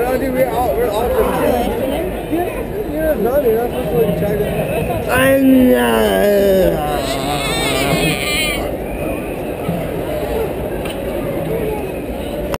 Dude, we're all, we're all from Yeah, no, not I'm just like trying to. I know.